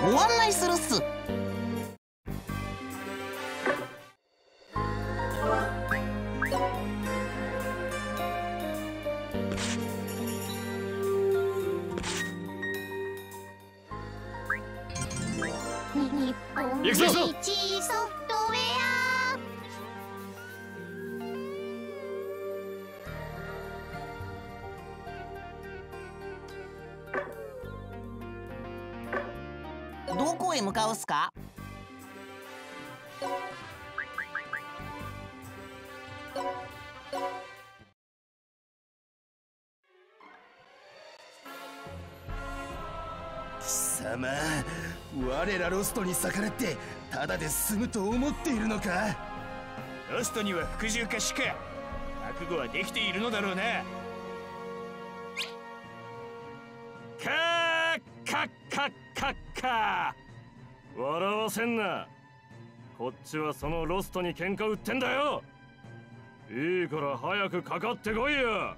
ご案内するっす。行くぞ向かうっすか？貴様我らロストに逆らってただで済むと思っているのか？ロストには服従かしか。覚悟はできているのだろうな。かーかっかっかっか笑わせんな。こっちはそのロストに喧嘩売ってんだよ。いいから早くかかってこいよ。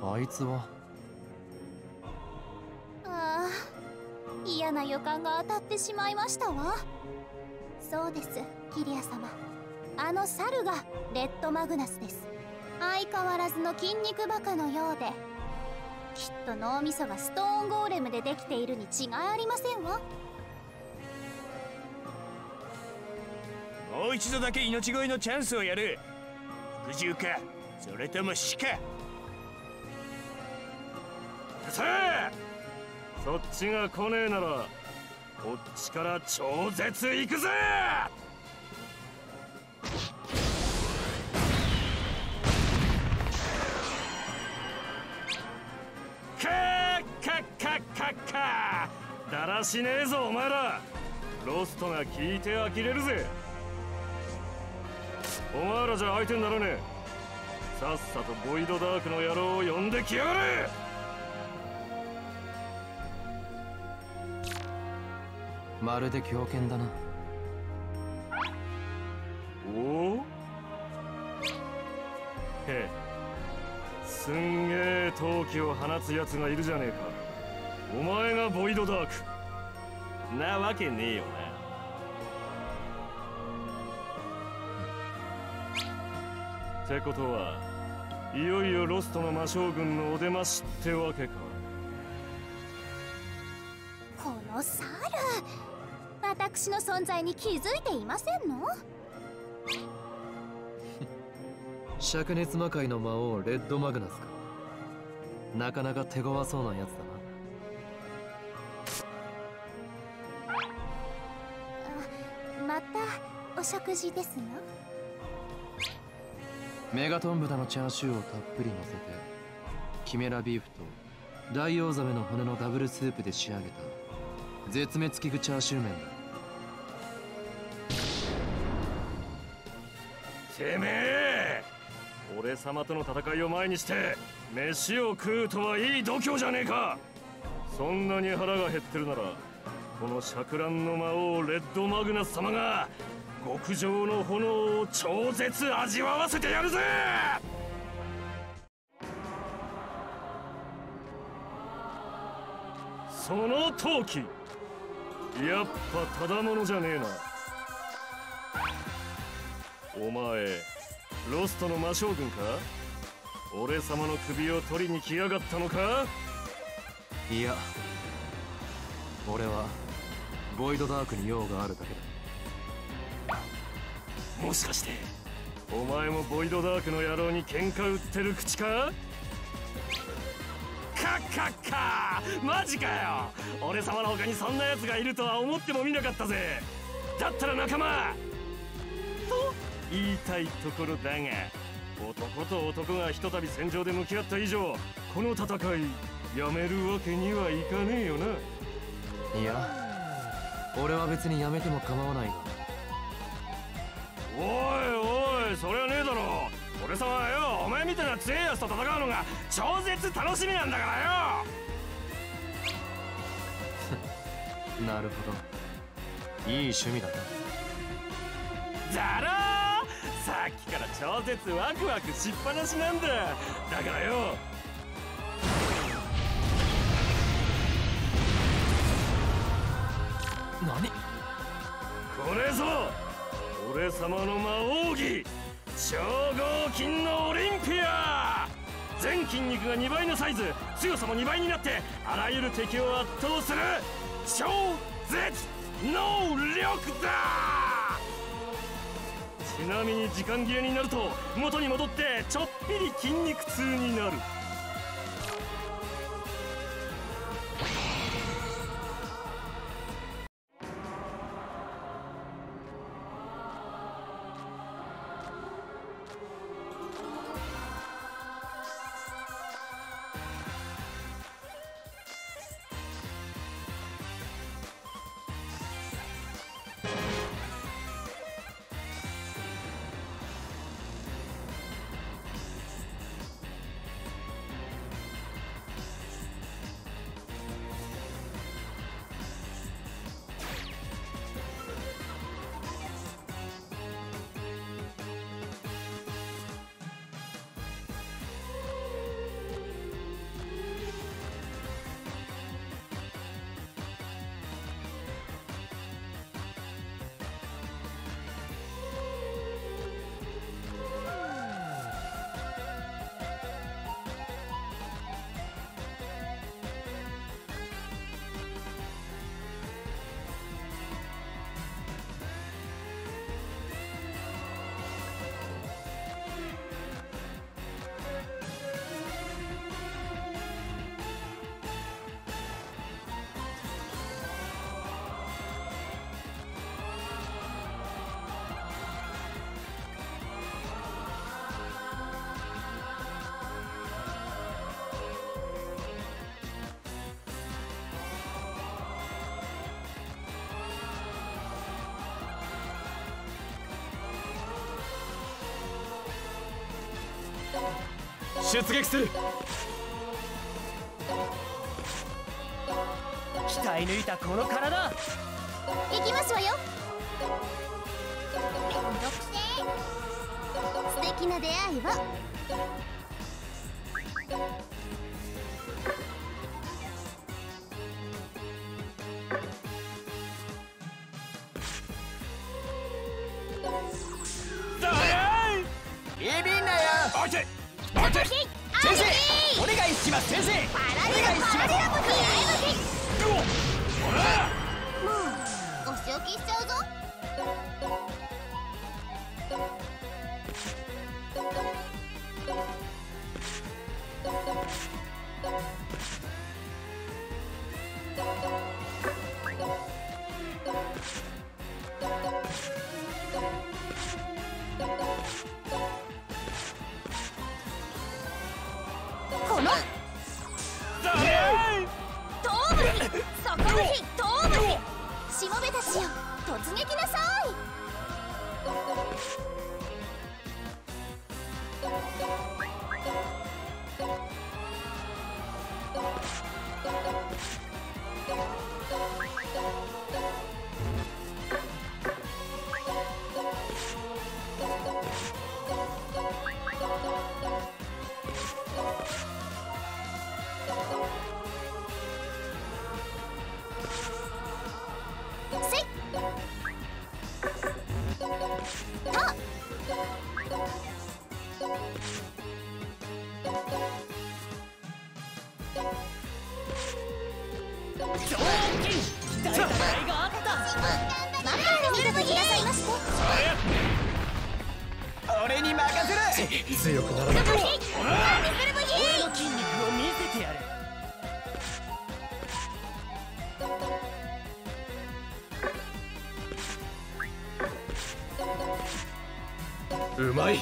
あいつは？ああ嫌な予感が当たってしまいましたわ。そうですキリア様。あの猿がレッドマグナスです。相変わらずの筋肉バカのようできっと脳みそがストーンゴーレムでできているに違いありませんわ。もう一度だけ命乞いのチャンスをやる。服従か。それとも死か。さあそっちが来ねえならこっちから超絶行くぜ。だらしねえぞお前ら。ロストが聞いて呆れるぜ。お前らじゃ相手にならねえ。さっさとボイドダークの野郎を呼んできやがれ。まるで狂犬だな。おおへえ。すんげえ陶器を放つやつがいるじゃねえか。お前がボイドダークなわけねえよな。ってことはいよいよロストの魔将軍のお出ましってわけか。この猿私の存在に気づいていませんの？灼熱魔界の魔王レッドマグナスか。なかなか手強そうなやつだなまたお食事ですの？メガトン豚のチャーシューをたっぷり乗せてキメラビーフと大王ザメの骨のダブルスープで仕上げた絶滅危惧チャーシュー麺だ。てめえ！俺様との戦いを前にして飯を食うとはいい度胸じゃねえかそんなに腹が減ってるならこの灼乱の魔王レッドマグナス様が極上の炎を超絶味わわせてやるぜ!その陶器やっぱただものじゃねえな。お前ロストの魔将軍か?俺様の首を取りに来やがったのか?いや俺はボイドダークに用があるだけだ。もしかしてお前もボイドダークの野郎に喧嘩売ってる口か？カッカッカマジかよ！俺様の他にそんな奴がいるとは思ってもみなかったぜ！だったら仲間！と言いたいところだが男と男がひとたび戦場で向き合った以上この戦いやめるわけにはいかねえよな。いや俺は別にやめても構わないが。おいおいそりゃねえだろ。俺様はよお前みたいな強いやつと戦うのが超絶楽しみなんだからよ。なるほど。いい趣味だな。だろさっきから超絶ワクワクしっぱなしなんだ。だからよ何？これぞ俺様の魔王儀超合金のオリンピア！全筋肉が2倍のサイズ強さも2倍になってあらゆる敵を圧倒する超絶能力だ！ちなみに時間切れになると元に戻ってちょっぴり筋肉痛になる。出撃する。鍛え抜いたこの体。行きますわよ。めんどくせ素敵な出会いを先生お願いします先生パラデラパラデラ武器ほらもうお仕置きしちゃうぞ突撃なさい。鍛えた甲斐があった。また見るときなさいまして。俺に任せる強くならな。いブヒ何するブヒ俺の筋肉を見せてやる。うまい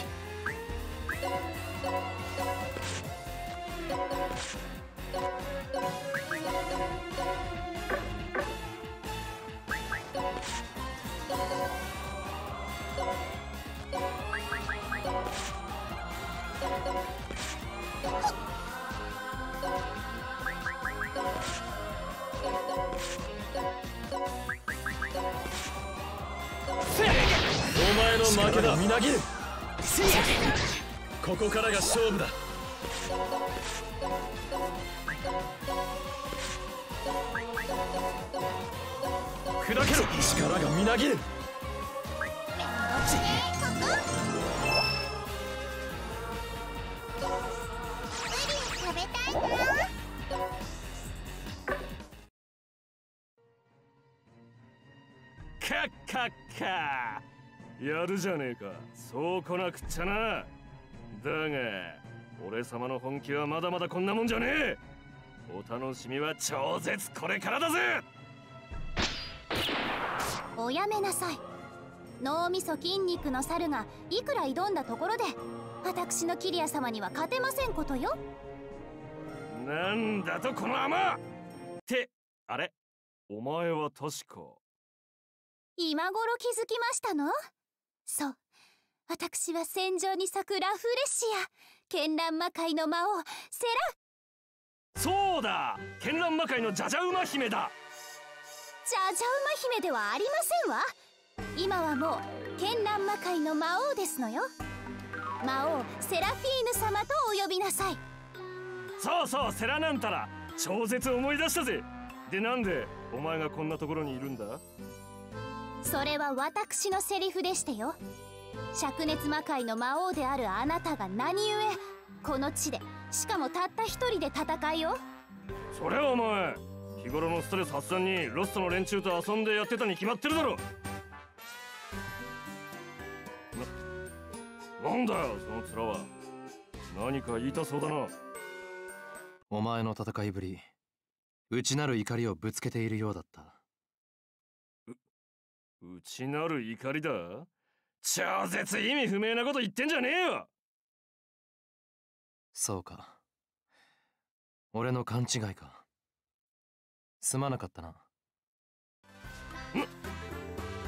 けなぎる。ここからが勝負だ。けろ。力がみなぎる。カッカッカー。やるじゃねえか。そうこなくっちゃな。だが俺様の本気はまだまだこんなもんじゃねえ。お楽しみは超絶これからだぜ。おやめなさい。脳みそ筋肉の猿がいくら挑んだところで私のキリア様には勝てませんことよ。なんだとこの甘ってあれ？お前は確か。今頃気づきましたの？そう。私は戦場に咲くラフレシア。絢爛魔界の魔王セそうだ！絢爛魔界のジャジャ馬姫だ！ラジャジャ馬姫ではありませんわ。今はもう絢爛魔界の魔王ですのよ。魔王セラフィーヌ様とお呼びなさい。そうそうセラなんたら超絶思い出したぜ。でなんでお前がこんなところにいるんだ？それは私のセリフでしてよ。灼熱魔界の魔王であるあなたが何故この地でしかもたった一人で戦いを？それはお前日頃のストレス発散にロストの連中と遊んでやってたに決まってるだろ。な、なんだよその面は。何か言いたそうだな。お前の戦いぶり内なる怒りをぶつけているようだった内なる怒りだ。超絶意味不明なこと言ってんじゃねえよ。そうか。俺の勘違いか。すまなかったな。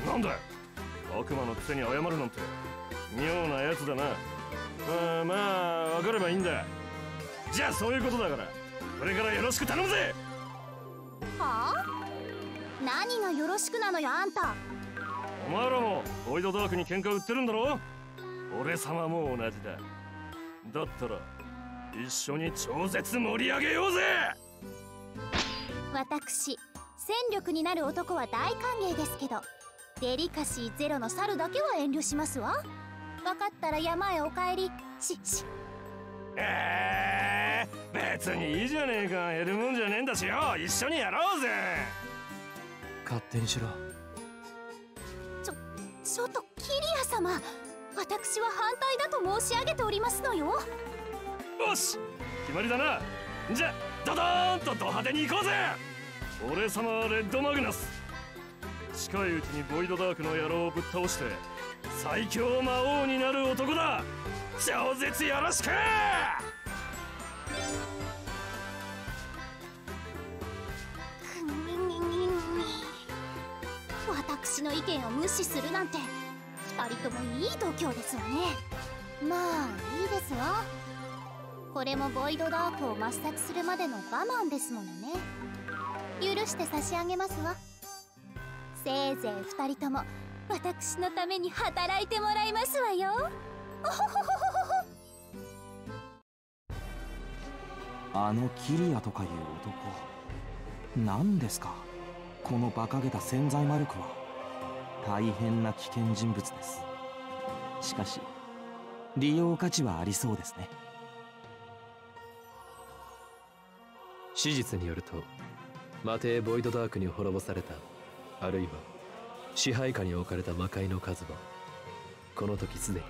なんだよ。悪魔のくせに謝るなんて。妙なやつだな。まあまあ分かればいいんだ。じゃあそういうことだから。これからよろしく頼むぜ。はあ？何がよろしくなのよあんたお前らもボイドダークに喧嘩売ってるんだろ？俺様も同じだ。だったら一緒に超絶盛り上げようぜ！私戦力になる男は大歓迎ですけどデリカシーゼロの猿だけは遠慮しますわ。分かったら山へお帰り。しし。えー、別にいいじゃねえか。やるもんじゃねえんだしよ。一緒にやろうぜ。勝手にしろちょっとキリア様私は反対だと申し上げておりますのよ。よし決まりだな。じゃドドーンとド派手に行こうぜ。俺様はレッドマグナス。近いうちにボイドダークの野郎をぶっ倒して最強魔王になる男だ。超絶よろしく私の意見を無視するなんて二人ともいい度胸ですわね。まあいいですわ。これもボイドダークを抹殺するまでの我慢ですものね。許して差し上げますわ。せいぜい二人とも私のために働いてもらいますわよ。おほほほほほあのキリアとかいう男何ですか？この馬鹿げた潜在魔力は。大変な危険人物です。しかし利用価値はありそうですね。史実によると魔帝ボイドダークに滅ぼされたあるいは支配下に置かれた魔界の数はこの時すでに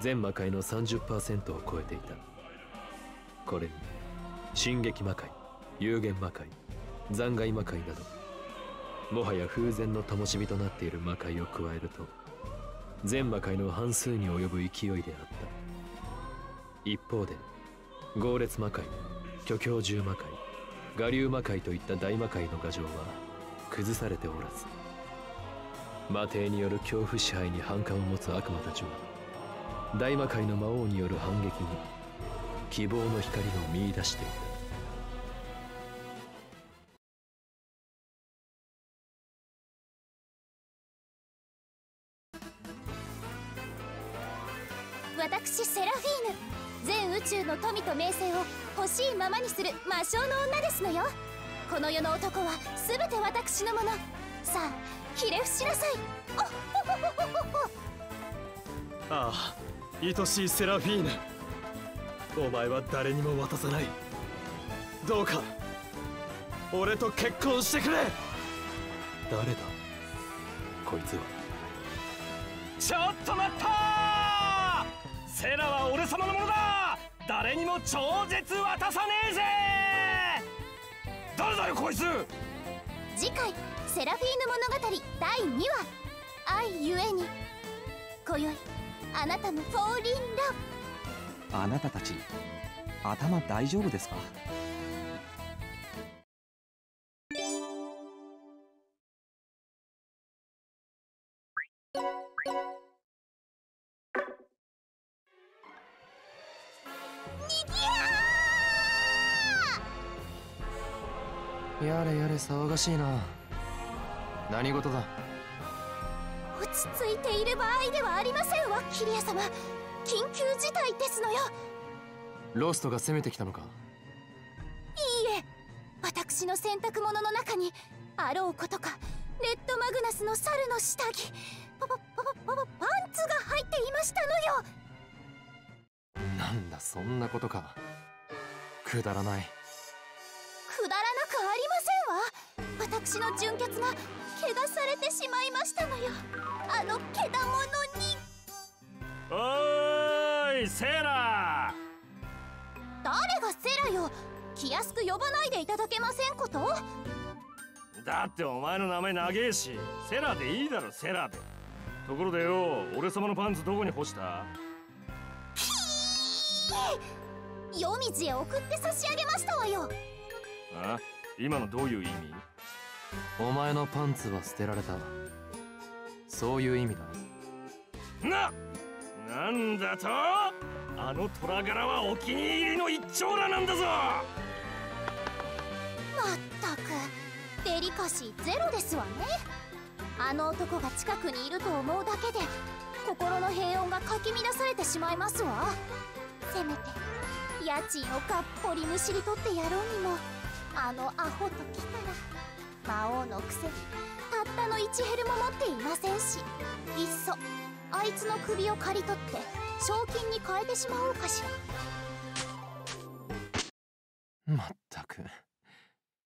全魔界の30%を超えていた。これに進撃魔界有限魔界残骸魔界などもはや風前の灯火となっている魔界を加えると全魔界の半数に及ぶ勢いであった。一方で豪烈魔界巨鏡獣魔界我流魔界といった大魔界の牙城は崩されておらず魔帝による恐怖支配に反感を持つ悪魔たちは大魔界の魔王による反撃に希望の光を見出していたセラフィーヌ。全宇宙の富と名声を欲しいままにする魔性の女ですのよ。この世の男は全て私のもの。さあひれ伏しなさい。ああ愛しいセラフィーヌ。お前は誰にも渡さない。どうか俺と結婚してくれ。誰だ？こいつは。ちょっと待ったセラは俺様のものだ。誰にも超絶渡さねえぜ。誰だよこいつ。次回「セラフィーヌ物語」第2話「愛ゆえに」今宵あなたのフォーリンラあなたたち頭大丈夫ですか？騒がしいな。何事だ？ブ落ち着いている場合ではありませんわキリア様。緊急事態ですのよ。ロストが攻めてきたのか？いいえ。私の洗濯物の中にあろうことかレッドマグナスの猿の下着パパパパパパパンツが入っていましたのよ。なんだそんなことか。くだらない。くだらなくありませんわ私の純潔が怪我されてしまいましたのよ。あのけだものに。おーいセーラ誰がセラよ。気安く呼ばないでいただけませんこと？だってお前の名前長えし。セラでいいだろセラで。ところでよ俺様のパンツどこに干した？夜水へ送って差し上げましたわよ。あ？今のどういう意味？お前のパンツは捨てられたそういう意味だな。なんだと？あの虎柄はお気に入りの一丁羅なんだぞ！まったくデリカシーゼロですわね。あの男が近くにいると思うだけで心の平穏がかき乱されてしまいますわ。せめて家賃をがっぽりむしり取ってやろうにもあのアホと来たら魔王のくせにたったの1ヘルも持っていませんし。いっそあいつの首を刈り取って賞金に変えてしまおうかしら。まったく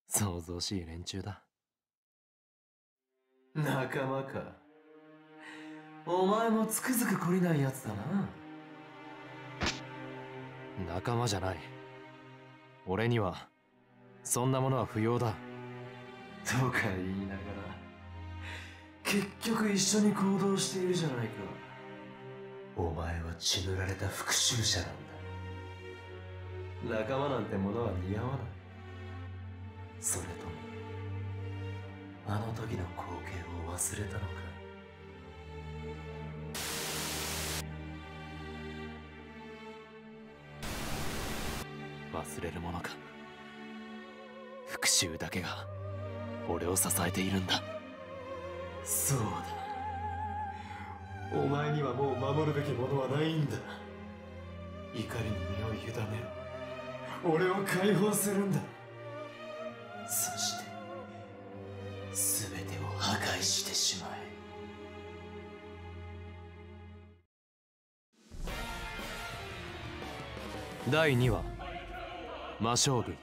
想像しい連中だ。仲間か。お前もつくづく懲りないやつだな。仲間じゃない。俺にはそんなものは不要だ。とか言いながら。結局一緒に行動しているじゃないか。お前は血塗られた復讐者なんだ。仲間なんてものは似合わない。それともあの時の光景を忘れたのか。忘れるものか復讐だけが俺を支えているんだ。そうだ。お前にはもう守るべきものはないんだ。怒りに身を委ねろ。俺を解放するんだ。そして全てを破壊してしまえ。第2話魔将軍